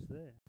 was there.